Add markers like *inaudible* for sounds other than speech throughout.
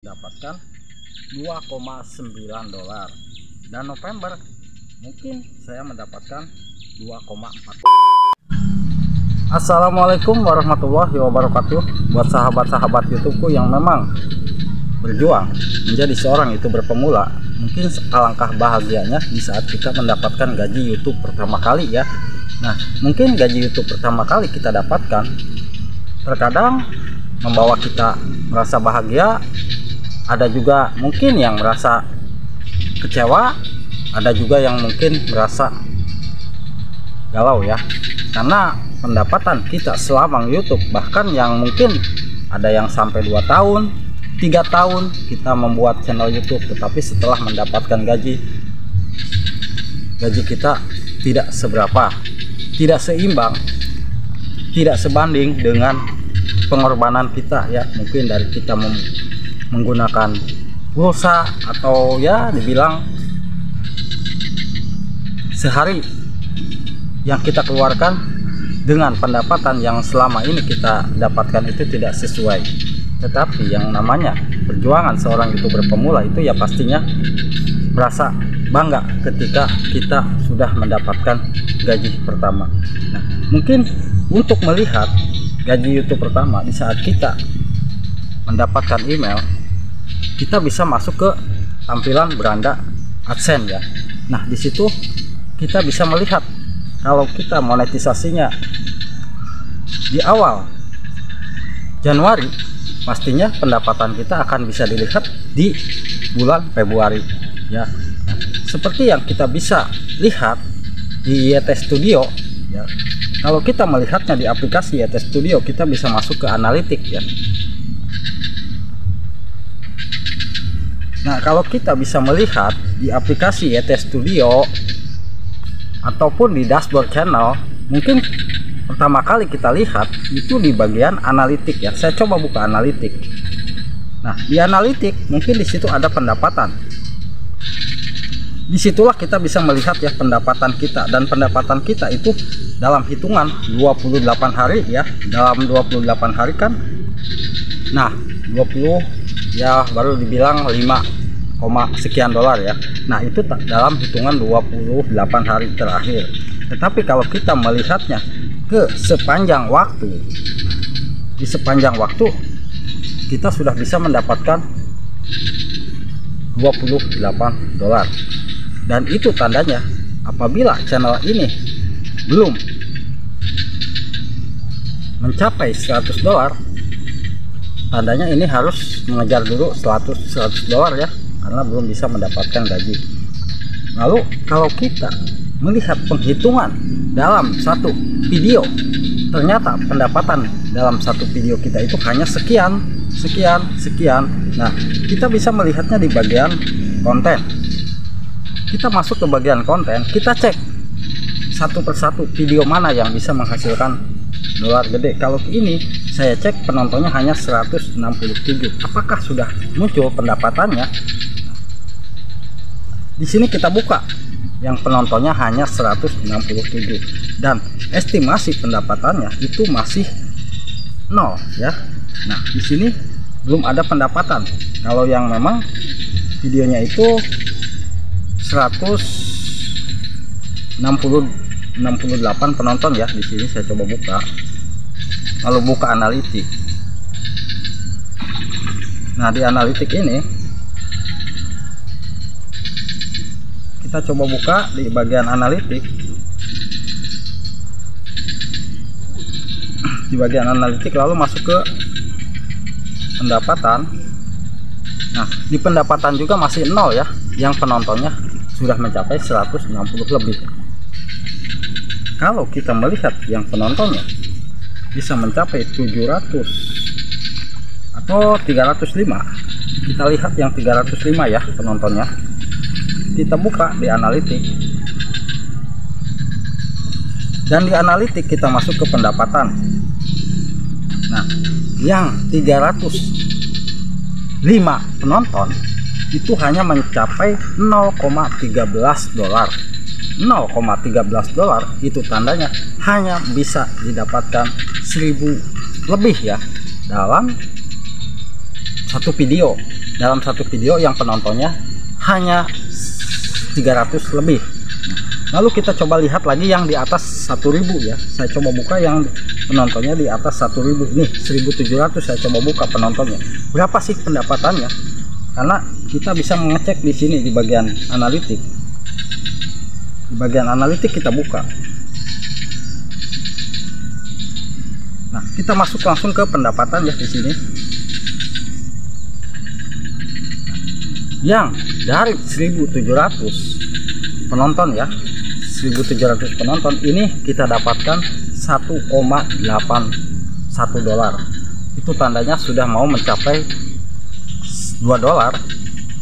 dapatkan 2,9 dolar. Dan November mungkin saya mendapatkan 2,4 Assalamualaikum warahmatullahi wabarakatuh. Buat sahabat-sahabat YouTubeku yang memang berjuang menjadi seorang youtuber pemula mungkin alangkah bahagianya di saat kita mendapatkan gaji YouTube pertama kali ya. Nah mungkin gaji YouTube pertama kali kita dapatkan terkadang membawa kita merasa bahagia ada juga mungkin yang merasa kecewa ada juga yang mungkin merasa galau ya. Karena pendapatan kita selama YouTube bahkan yang mungkin ada yang sampai 2 tahun tiga tahun kita membuat channel YouTube tetapi setelah mendapatkan gaji gaji kita tidak seberapa tidak seimbang tidak sebanding dengan pengorbanan kita ya. Mungkin dari kita mem menggunakan pulsa atau ya dibilang sehari yang kita keluarkan dengan pendapatan yang selama ini kita dapatkan itu tidak sesuai. Tetapi yang namanya perjuangan seorang youtuber pemula itu ya pastinya merasa bangga ketika kita sudah mendapatkan gaji pertama. Nah mungkin untuk melihat gaji YouTube pertama di saat kita mendapatkan email kita bisa masuk ke tampilan beranda AdSense ya. Nah di situ kita bisa melihat kalau kita monetisasinya di awal Januari pastinya pendapatan kita akan bisa dilihat di bulan Februari ya. Seperti yang kita bisa lihat di YT Studio ya. Kalau kita melihatnya di aplikasi YT Studio kita bisa masuk ke analitik ya Nah kalau kita bisa melihat di aplikasi YT Studio ataupun di dashboard channel mungkin pertama kali kita lihat itu di bagian analitik ya. Saya coba buka analitik. Nah di analitik mungkin di situ ada pendapatan. Di situlah kita bisa melihat ya pendapatan kita. Dan pendapatan kita itu dalam hitungan 28 hari ya. Dalam 28 hari kan? Nah 20 ya baru dibilang 5, sekian dolar ya. Nah itu dalam hitungan 28 hari terakhir. Tetapi kalau kita melihatnya ke sepanjang waktu di sepanjang waktu kita sudah bisa mendapatkan 28 dolar. Dan itu tandanya apabila channel ini belum mencapai 100 dolar tandanya ini harus mengejar dulu 100 100 dolar ya karena belum bisa mendapatkan gaji. Lalu kalau kita melihat penghitungan dalam satu video ternyata pendapatan dalam satu video kita itu hanya sekian sekian sekian. Nah kita bisa melihatnya di bagian konten. Kita masuk ke bagian konten kita cek satu persatu video mana yang bisa menghasilkan dolar gede. Kalau ini saya cek penontonnya hanya 167 apakah sudah muncul pendapatannya di sini kita buka. Yang penontonnya hanya 167 dan estimasi pendapatannya itu masih nol ya. Nah di sini belum ada pendapatan. Kalau yang memang videonya itu 160 68 penonton ya. Di sini saya coba buka. Lalu buka analitik. Nah di analitik ini kita coba buka di bagian analitik. Di bagian analitik lalu masuk ke pendapatan. Nah di pendapatan juga masih nol ya yang penontonnya sudah mencapai 160 lebih. Kalau kita melihat yang penontonnya bisa mencapai 700 atau 305 kita lihat yang 305 ya penontonnya kita buka di analitik. Dan di analitik kita masuk ke pendapatan. Nah yang 305 penonton itu hanya mencapai 0,13 dolar. 0,13 dolar itu tandanya hanya bisa didapatkan 1000 lebih ya dalam satu video. Dalam satu video yang penontonnya hanya 300 lebih. Lalu kita coba lihat lagi yang di atas 1000 ya. Saya coba buka yang penontonnya di atas 1000 ini 1700 saya coba buka penontonnya. Berapa sih pendapatannya? Karena kita bisa mengecek di sini di bagian analitik. Di bagian analitik kita buka. Nah kita masuk langsung ke pendapatan ya di sini yang dari 1700 penonton ya 1700 penonton ini kita dapatkan 1,81 dolar. Itu tandanya sudah mau mencapai 2 dolar.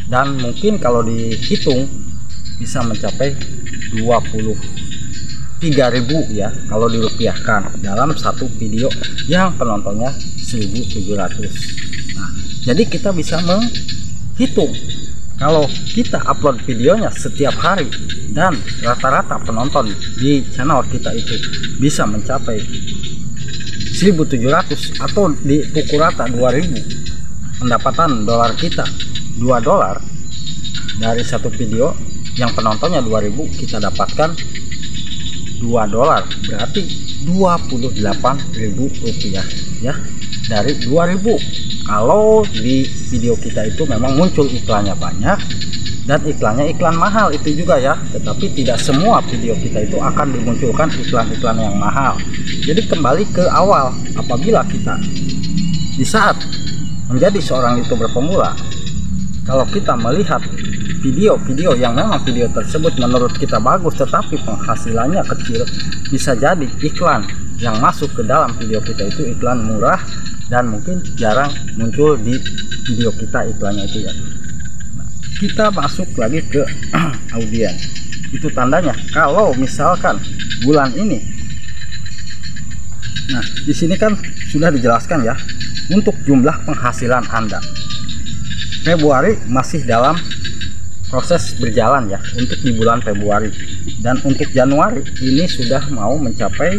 Dan mungkin kalau dihitung bisa mencapai 20 3000 ya kalau dirupiahkan dalam satu video yang penontonnya 1700 nah jadi kita bisa menghitung kalau kita upload videonya setiap hari dan rata-rata penonton di channel kita itu bisa mencapai 1700 atau di pukul rata 2000 pendapatan dolar kita 2 dolar dari satu video yang penontonnya 2000 kita dapatkan 2 dolar berarti 28.000 rupiah ya dari 2000 kalau di video kita itu memang muncul iklannya banyak dan iklannya iklan mahal itu juga ya. Tetapi tidak semua video kita itu akan dimunculkan iklan-iklan yang mahal. Jadi kembali ke awal apabila kita di saat menjadi seorang youtuber pemula kalau kita melihat video-video yang memang video tersebut menurut kita bagus tetapi penghasilannya kecil bisa jadi iklan yang masuk ke dalam video kita itu iklan murah dan mungkin jarang muncul di video kita iklannya itu ya. Nah, kita masuk lagi ke *clears throat* audien itu tandanya kalau misalkan bulan ini nah di sini kan sudah dijelaskan ya untuk jumlah penghasilan Anda. Februari masih dalam proses berjalan ya untuk di bulan Februari. Dan untuk Januari ini sudah mau mencapai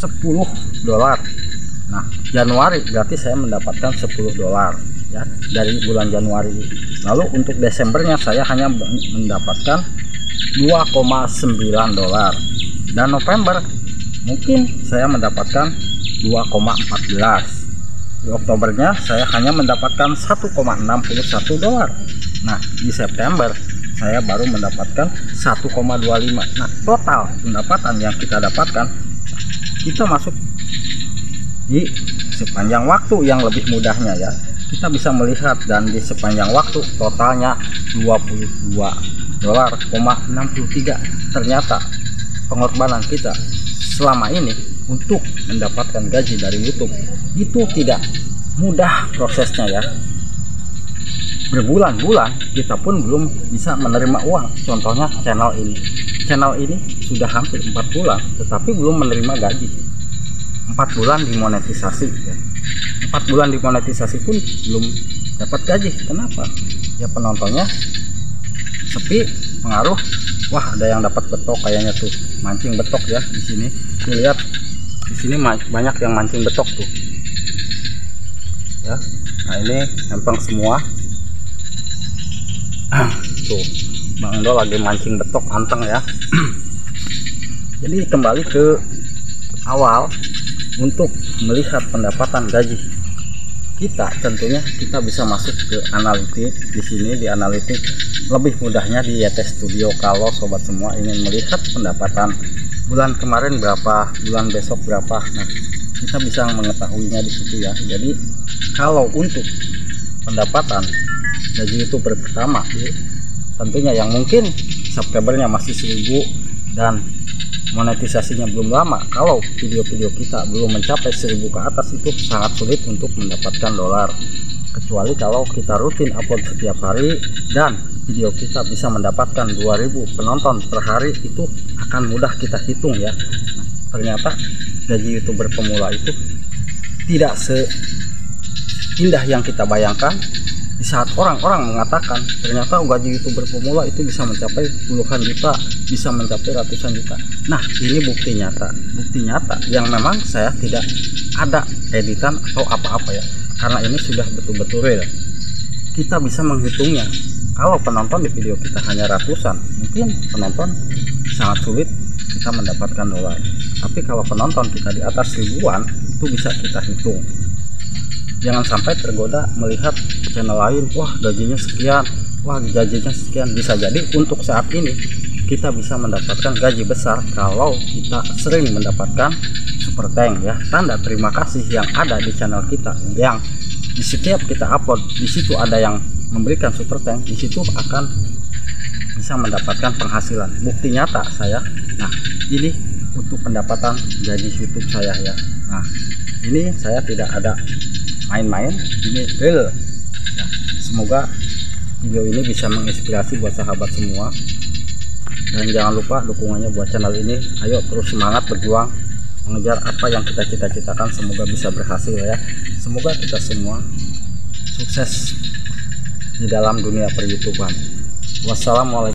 10 dolar Januari berarti saya mendapatkan 10 dolar ya dari bulan Januari. Lalu untuk Desembernya saya hanya mendapatkan 2,9 dolar. Dan November mungkin saya mendapatkan 2,14. Di Oktobernya saya hanya mendapatkan 1,61 dolar. Nah, di September saya baru mendapatkan 1,25. Nah, total pendapatan yang kita dapatkan kita masuk di sepanjang waktu yang lebih mudahnya ya. Kita bisa melihat dan di sepanjang waktu totalnya 22 dolar 63 ternyata pengorbanan kita selama ini untuk mendapatkan gaji dari YouTube itu tidak mudah prosesnya ya. Berbulan-bulan kita pun belum bisa menerima uang. Contohnya channel ini. Channel ini sudah hampir 4 bulan tetapi belum menerima gaji empat bulan dimonetisasi ya. empat bulan dimonetisasi pun belum dapat gaji. Kenapa? Ya penontonnya sepi pengaruh. Wah ada yang dapat betok kayaknya tuh mancing betok ya di sini. Lihat di sini banyak yang mancing betok tuh. Ya nah ini empang semua. *clears throat* Tuh Bang Endo lagi mancing betok anteng ya. *clears throat* Jadi kembali ke awal untuk melihat pendapatan gaji kita tentunya kita bisa masuk ke analitik di sini di analitik lebih mudahnya di YT Studio. Kalau sobat semua ingin melihat pendapatan bulan kemarin berapa bulan besok berapa nah kita bisa mengetahuinya di situ ya. Jadi kalau untuk pendapatan gaji itu pertama tentunya yang mungkin Septembernya masih 1000 dan monetisasinya belum lama kalau video-video kita belum mencapai 1000 ke atas itu sangat sulit untuk mendapatkan dolar. Kecuali kalau kita rutin upload setiap hari dan video kita bisa mendapatkan 2000 penonton per hari itu akan mudah kita hitung ya. Nah, ternyata gaji youtuber pemula itu tidak seindah yang kita bayangkan saat orang-orang mengatakan ternyata gaji youtuber pemula itu bisa mencapai puluhan juta bisa mencapai ratusan juta. Nah ini bukti nyata. Bukti nyata yang memang saya tidak ada editan atau apa-apa ya. Karena ini sudah betul-betul real. Kita bisa menghitungnya. Kalau penonton di video kita hanya ratusan mungkin penonton sangat sulit kita mendapatkan dolar. Tapi kalau penonton kita di atas ribuan itu bisa kita hitung. Jangan sampai tergoda melihat channel lain wah gajinya sekian wah gajinya sekian. Bisa jadi untuk saat ini kita bisa mendapatkan gaji besar kalau kita sering mendapatkan super tank ya. Tanda terima kasih yang ada di channel kita yang di setiap kita upload di situ ada yang memberikan super tank di situ akan bisa mendapatkan penghasilan. Bukti nyata saya. Nah ini untuk pendapatan gaji YouTube saya ya. Nah ini saya tidak ada main-main ini real ya, semoga video ini bisa menginspirasi buat sahabat semua. Dan jangan lupa dukungannya buat channel ini. Ayo terus semangat berjuang mengejar apa yang kita cita-citakan. Semoga bisa berhasil ya. Semoga kita semua sukses di dalam dunia per wassalamualaikum